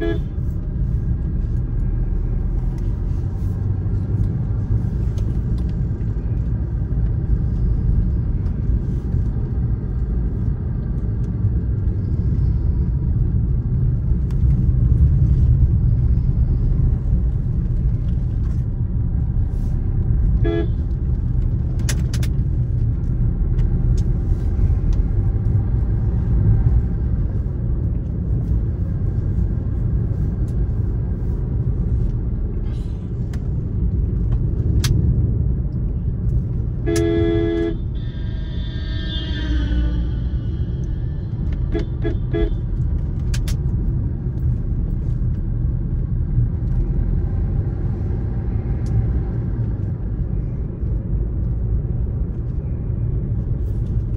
Mm-hmm.